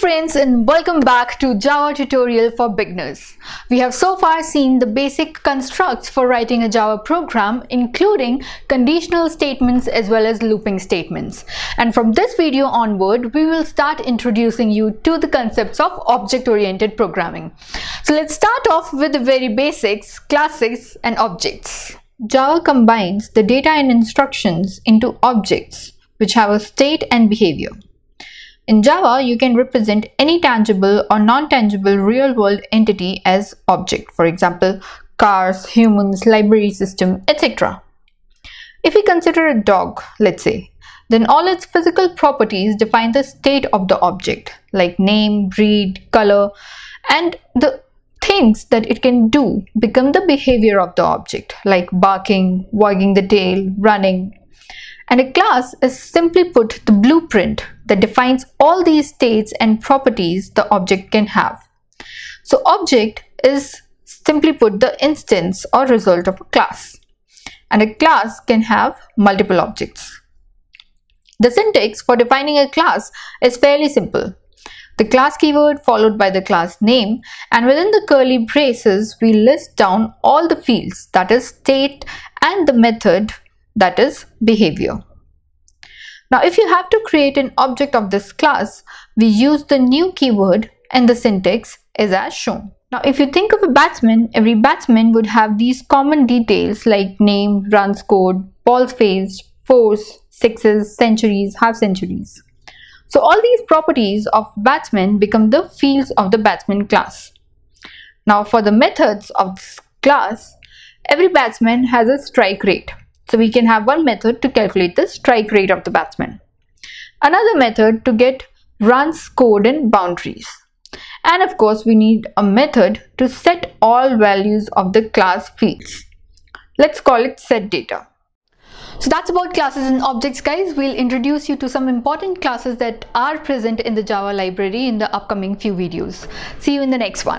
Friends and welcome back to Java tutorial for beginners. We have so far seen the basic constructs for writing a Java program including conditional statements as well as looping statements. And from this video onward we will start introducing you to the concepts of object-oriented programming. So let's start off with the very basics, classes and objects. Java combines the data and instructions into objects which have a state and behavior. In Java, you can represent any tangible or non-tangible real-world entity as object, for example, cars, humans, library system, etc. If we consider a dog, let's say, then all its physical properties define the state of the object, like name, breed, color, and the things that it can do become the behavior of the object, like barking, wagging the tail, running, and a class is simply put the blueprint that defines all these states and properties the object can have. So object is simply put the instance or result of a class. And a class can have multiple objects. The syntax for defining a class is fairly simple. The class keyword followed by the class name and within the curly braces we list down all the fields that is state and the method that is behavior. Now if you have to create an object of this class, we use the new keyword and the syntax is as shown. Now if you think of a batsman, every batsman would have these common details like name, run scored, balls faced, fours, sixes, centuries, half centuries. So all these properties of batsman become the fields of the batsman class. Now for the methods of this class, every batsman has a strike rate. So we can have one method to calculate the strike rate of the batsman. Another method to get runs scored and boundaries. And of course, we need a method to set all values of the class fields. Let's call it set data. So that's about classes and objects guys. We'll introduce you to some important classes that are present in the Java library in the upcoming few videos. See you in the next one.